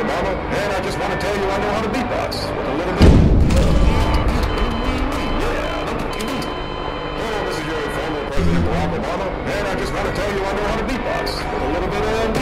Obama, and I just want to tell you I know how to beatbox with a little bit. Hello, this is your former President Barack Obama, and I just want to tell you I know how to beatbox with a little bit of...